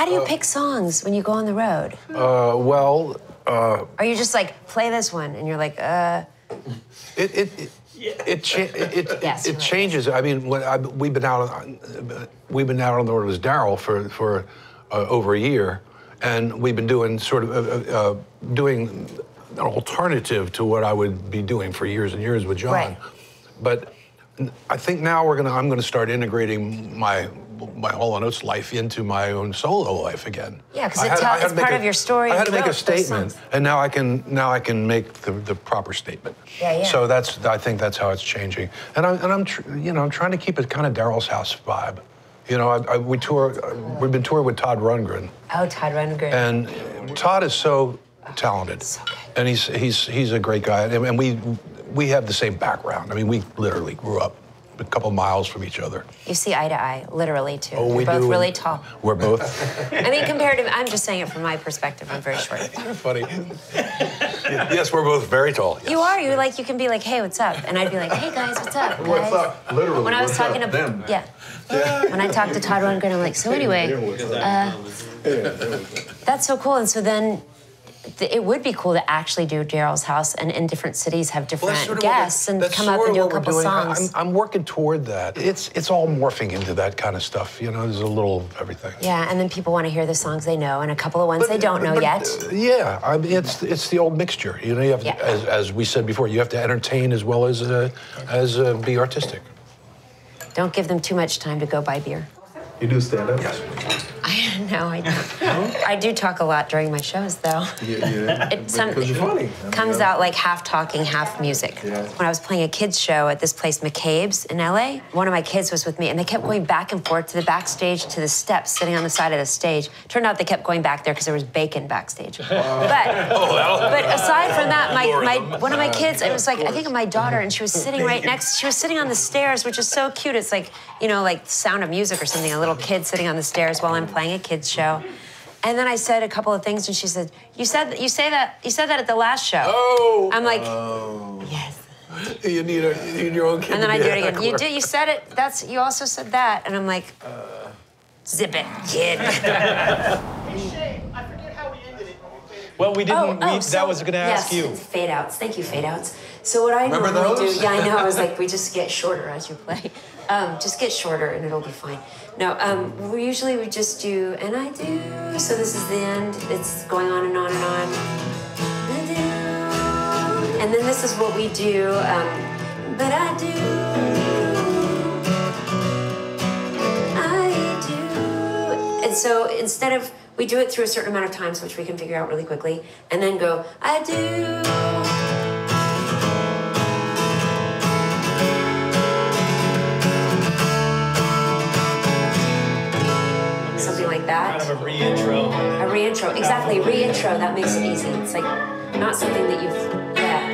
How do you pick songs when you go on the road? Uh, well, uh, Are you just like play this one and you're like, uh, it it it it, cha- it, it, Yes, it you're right. changes. I mean, when I, we've been out on, we've been out on the road as Daryl for for uh, over a year, and we've been doing sort of uh, uh, doing an alternative to what I would be doing for years and years with John. Right. But I think now we're gonna I'm gonna start integrating my my Hall and Oates life into my own solo life again. Yeah, because it tell- it's part a- of your story I had to make a statement, and now I can now I can make the, the proper statement. Yeah, yeah. So that's I think that's how it's changing, and I'm and I'm tr- you know I'm trying to keep it kind of Daryl's house vibe. You know, I, I, we tour. We've been touring with Todd Rundgren, oh, Todd Rundgren. and Todd is so talented, So good. and he's he's he's a great guy, and, and we we have the same background. I mean, we literally grew up a couple miles from each other. you see eye to eye, literally too. Oh, You're we both do, really tall. We're both I mean, compared to, I'm just saying it from my perspective. I'm very short. You're funny. yes, we're both very tall. yes. You are. You like. You can be like, "Hey, what's up?" And I'd be like, "Hey guys, what's up?" Guys? What's up? Literally, When I was what's talking up? to Them. yeah. When I talked to Todd Rundgren, I'm like, "So anyway, uh, that's so cool." And so then. Th- It would be cool to actually do Daryl's house and in different cities have different of guests and come up and do a couple. Songs. I'm, I'm working toward that. It's it's all morphing into that kind of stuff. You know, there's a little of everything. yeah, and then people want to hear the songs they know and a couple of ones they don't know but, yet. uh, yeah, I mean, it's it's the old mixture. You know, you have Yeah. to, as, as we said before, you have to entertain as well as uh, as uh, be artistic. Don't give them too much time to go buy beer. You do stand up? Yes. I know I do. I do talk a lot during my shows, though. Yeah, yeah. It some, Because you're funny. I comes yeah. out like half talking, half music. Yeah. When I was playing a kids show at this place, McCabe's in LA, one of my kids was with me, and they kept going back and forth to the backstage to the steps, sitting on the side of the stage. Turned out they kept going back there because there was bacon backstage. But, oh, but aside from that, my, my one of my kids, it was like I think of my daughter, and she was sitting right next. She was sitting on the stairs, which is so cute. It's like you know, like Sound of Music or something. A little kid sitting on the stairs while I'm playing a kids show. And then I said a couple of things, and she said, "You said you say that you said that at the last show." Oh. I'm like, oh. yes. You need a you need your own kid. And then I do it again. You did. You said it. That's. You also said that. And I'm like, zip it, kid. I forget how we ended it. Well, we didn't. we, Oh, so- that was going to ask yes, you. it's Fade outs. Thank you, fade outs. So what I Remember normally those? do, yeah, I know. I was like, we just get shorter as you play. Um, just get shorter and it'll be fine. No, um, we usually we just do, and I do. So this is the end. It's going on and on and on. I do. And then this is what we do. Um, but I do. I do. And so instead of, we do it through a certain amount of times, which we can figure out really quickly, and then go, I do. Something like that. Kind of a re-intro. A reintro, exactly, reintro, that makes it easy. It's like not something that you've, yeah.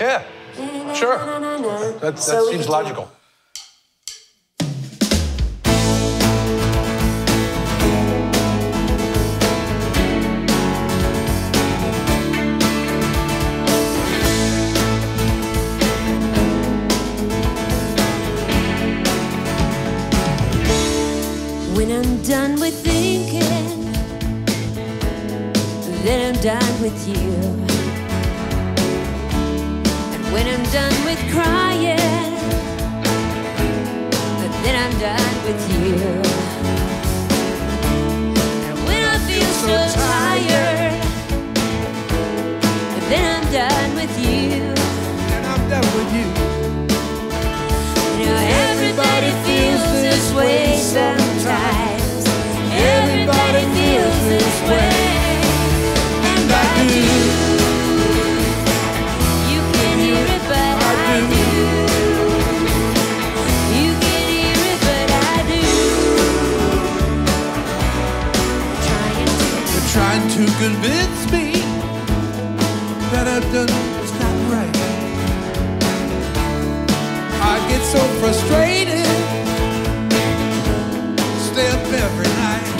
Yeah. Yeah. Sure. That, that So we seems do- logical. Done with thinking, then I'm done with you. And when I'm done with crying, then I'm done with you. Trying to convince me that I've done what's not right. I get so frustrated, stay up every night.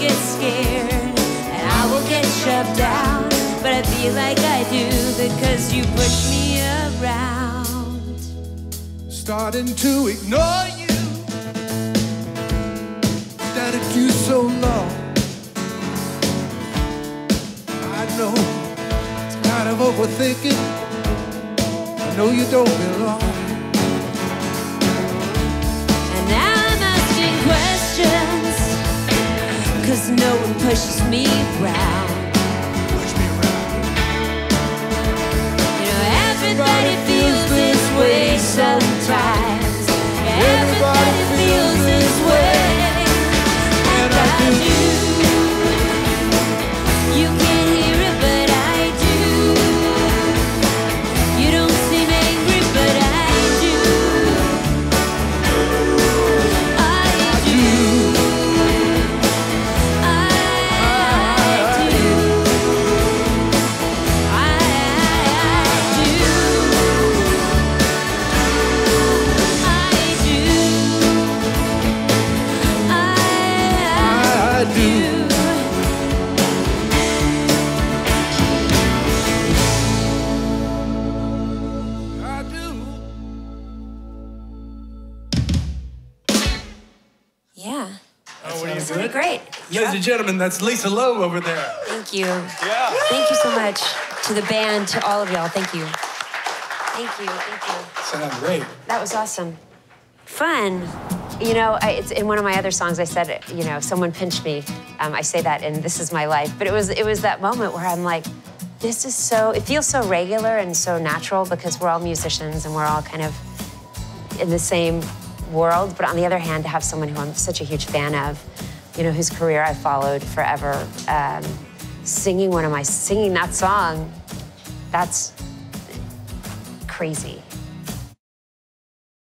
get scared and I will get shoved down, but I feel like I do because you push me around. Starting to ignore you that it you so long. I know it's kind of overthinking. I know you don't belong. Pushes me what are you It's really great. Ladies and gentlemen, that's Lisa Loeb over there. Thank you. Yeah. Thank you so much to the band, to all of y'all. Thank you. Thank you. Thank you. Sound great. That was awesome. Fun. You know, I, it's in one of my other songs. I said, you know, someone pinched me. Um, I say that in "This Is My Life," but it was it was that moment where I'm like, this is so. It feels so regular and so natural because we're all musicians and we're all kind of in the same world. But on the other hand, to have someone who I'm such a huge fan of, you know, whose career I followed forever, um, singing one of my singing that song, that's crazy.